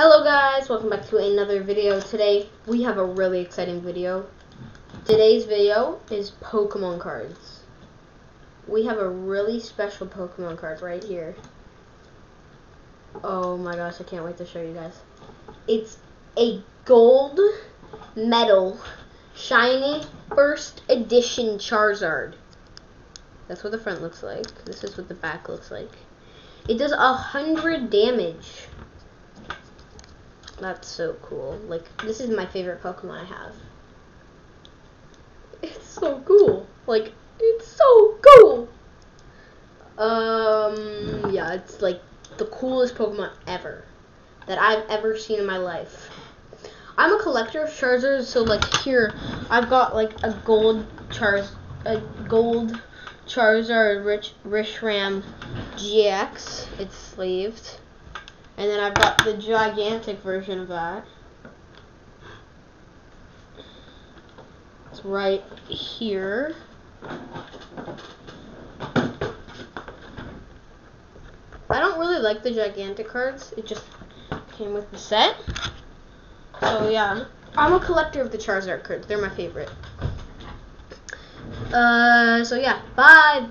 Hello guys, welcome back to another video. Today we have a really exciting video. Today's video is Pokemon cards. We have a really special Pokemon card right here. Oh my gosh, I can't wait to show you guys. It's a gold medal shiny first edition Charizard. That's what the front looks like. This is what the back looks like. It does a hundred damage. That's so cool. Like, this is my favorite Pokemon I have. It's so cool. Like, it's so cool. Um, yeah, it's like the coolest Pokemon ever that I've ever seen in my life. I'm a collector of Charizards, so like here, I've got like a gold Charz, a gold Charizard Rich Reshiram GX. It's sleeved. And then I've got the gigantic version of that. It's right here. I don't really like the gigantic cards. It just came with the set. So yeah, I'm a collector of the Charizard cards. They're my favorite. Uh, so yeah, bye.